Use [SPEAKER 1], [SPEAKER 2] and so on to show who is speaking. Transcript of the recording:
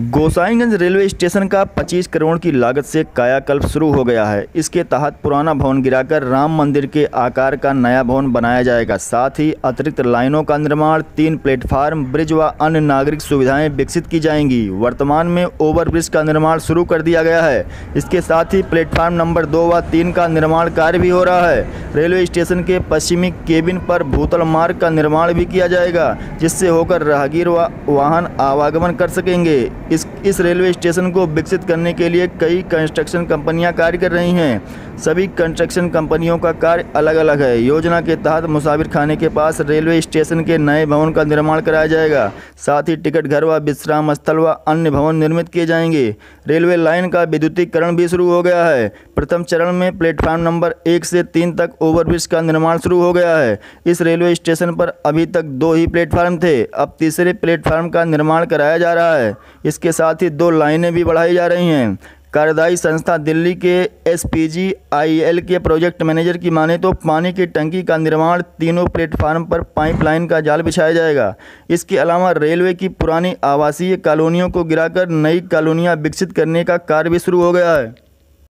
[SPEAKER 1] Gosaiganj railway station का 25 करोड़ की लागत से कायाकल्प शुरू हो गया है। इसके तहत पुराना भवन गिराकर राम मंदिर के आकार का नया भवन बनाया जाएगा। साथ ही अतिरिक्त लाइनों का निर्माण, तीन प्लेटफार्म, ब्रिज व अन्य नागरिक सुविधाएँ विकसित की जाएँगी। वर्तमान में ओवरब्रिज का निर्माण शुरू कर दिया गया है। इसके साथ ही प्लेटफार्म नंबर दो व तीन का निर्माण कार्य भी हो रहा है। रेलवे स्टेशन के पश्चिमी केबिन पर भूतल मार्ग का निर्माण भी किया जाएगा, जिससे होकर राहगीर व वाहन आवागमन कर सकेंगे। इस रेलवे स्टेशन को विकसित करने के लिए कई कंस्ट्रक्शन कंपनियाँ कार्य कर रही हैं। सभी कंस्ट्रक्शन कंपनियों का कार्य अलग अलग है। योजना के तहत मुसाफिर खाने के पास रेलवे स्टेशन के नए भवन का निर्माण कराया जाएगा। साथ ही टिकट घर व विश्राम स्थल व अन्य भवन निर्मित किए जाएँगे। रेलवे लाइन का विद्युतीकरण भी शुरू हो गया है। प्रथम चरण में प्लेटफार्म नंबर एक से तीन तक ओवरब्रिज का निर्माण शुरू हो गया है। इस रेलवे स्टेशन पर अभी तक दो ही प्लेटफार्म थे। अब तीसरे प्लेटफार्म का निर्माण कराया जा रहा है। इसके साथ ही दो लाइनें भी बढ़ाई जा रही हैं। कार्यदायी संस्था दिल्ली के S P G I L के प्रोजेक्ट मैनेजर की माने तो पानी की टंकी का निर्माण तीनों प्लेटफार्म पर पाइपलाइन का जाल बिछाया जाएगा। इसके अलावा रेलवे की पुरानी आवासीय कॉलोनियों को गिराकर नई कॉलोनियाँ विकसित करने का कार्य भी शुरू हो गया है।